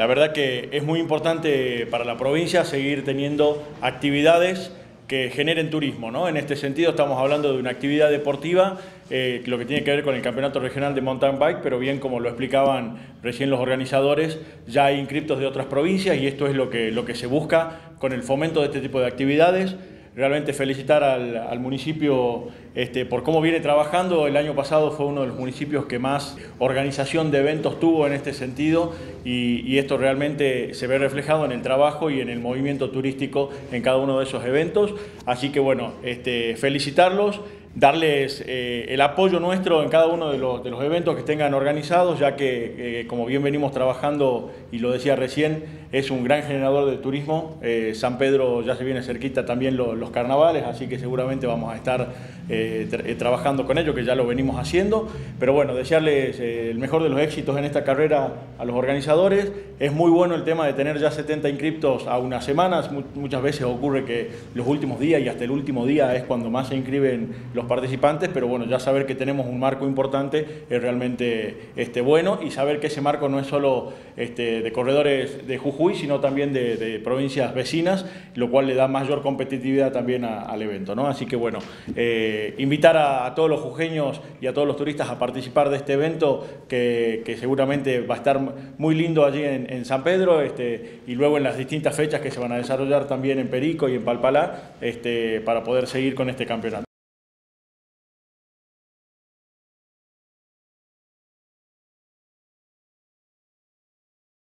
la verdad que es muy importante para la provincia seguir teniendo actividades que generen turismo. ¿no? En este sentido estamos hablando de una actividad deportiva, eh, lo que tiene que ver con el Campeonato Regional de Mountain Bike, pero bien como lo explicaban recién los organizadores, ya hay inscriptos de otras provincias y esto es lo que, lo que se busca con el fomento de este tipo de actividades realmente felicitar al, municipio este, por cómo viene trabajando. El año pasado fue uno de los municipios que más organización de eventos tuvo en este sentido y, esto realmente se ve reflejado en el trabajo y en el movimiento turístico en cada uno de esos eventos. Así que bueno, este, felicitarlos darles eh, el apoyo nuestro en cada uno de los, eventos que tengan organizados, ya que, eh, como bien venimos trabajando, y lo decía recién, es un gran generador de turismo. Eh, San Pedro ya se viene cerquita también los carnavales, así que seguramente vamos a estar trabajando con ellos, que ya lo venimos haciendo. Pero bueno, desearles el mejor de los éxitos en esta carrera a los organizadores. Es muy bueno el tema de tener ya 70 inscriptos a unas semanas. Muchas veces ocurre que los últimos días y hasta el último día es cuando más se inscriben los los participantes, pero bueno, ya saber que tenemos un marco importante es realmente este, bueno y saber que ese marco no es solo este, de corredores de Jujuy, sino también de, provincias vecinas, lo cual le da mayor competitividad también al evento. ¿no? Así que bueno, eh, invitar a, todos los jujeños y a todos los turistas a participar de este evento que, seguramente va a estar muy lindo allí en, San Pedro este, y luego en las distintas fechas que se van a desarrollar también en Perico y en Palpalá este, para poder seguir con este campeonato.